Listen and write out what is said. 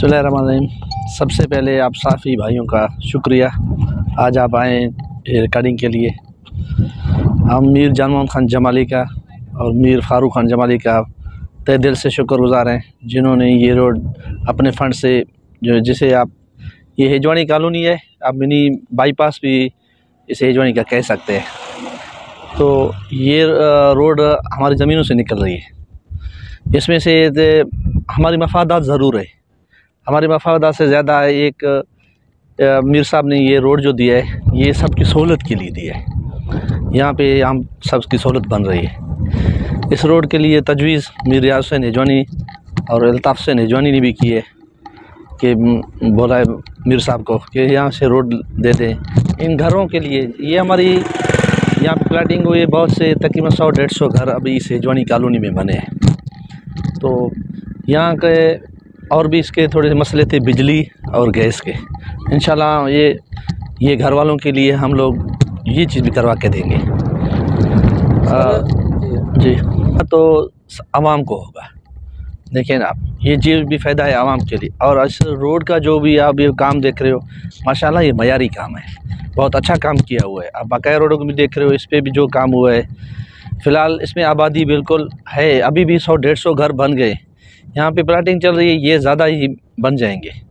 बसमीम सबसे पहले आप साफ़ी भाइयों का शुक्रिया। आज आप आए रिकॉर्डिंग के लिए। हम मीर जानमोहन खान जमाली का और मीर फ़ारूक खान जमाली का तय दिल से शुक्रगुजार हैं, जिन्होंने ये रोड अपने फ़ंड से जो जिसे आप, ये हेजवानी कॉलोनी है, आप मिनी बाईपास भी इसे हेजवानी का कह सकते हैं। तो ये रोड हमारी ज़मीनों से निकल रही है। इसमें से हमारी मफादात ज़रूर है। हमारी मफादा से ज़्यादा एक मीर साहब ने ये रोड जो दिया है, ये सबकी सहूलत के लिए दिया है। यहाँ पे हम सबकी सहूलत बन रही है। इस रोड के लिए तजवीज़ मीर रियाज हुसैन हिजवानी और अल्ताफ़ हुसैन हिजवानी ने भी की है कि बोला है मीर साहब को कि यहाँ से रोड दे दें। इन घरों के लिए ये हमारी, यहाँ पे प्लाटिंग हुई है बहुत से, तकरीबन सौ डेढ़ सौ घर अभी इस हिजवानी कॉलोनी में बने हैं। तो यहाँ के और भी इसके थोड़े मसले थे बिजली और गैस के। इन ये ये घर वालों के लिए हम लोग ये चीज़ भी करवा के देंगे। आ, जी। तो आवाम को होगा। देखिए ना आप ये चीज़ भी फ़ायदा है आवाम के लिए। और इस रोड का जो भी आप ये काम देख रहे हो माशाल्लाह ये मयारी काम है। बहुत अच्छा काम किया हुआ है। आप बकाया रोडों को भी देख रहे हो इस पर भी जो काम हुआ है। फ़िलहाल इसमें आबादी बिल्कुल है अभी भी सौ डेढ़ सौ घर बन गए। यहाँ पे प्लाटिंग चल रही है ये ज़्यादा ही बन जाएँगे।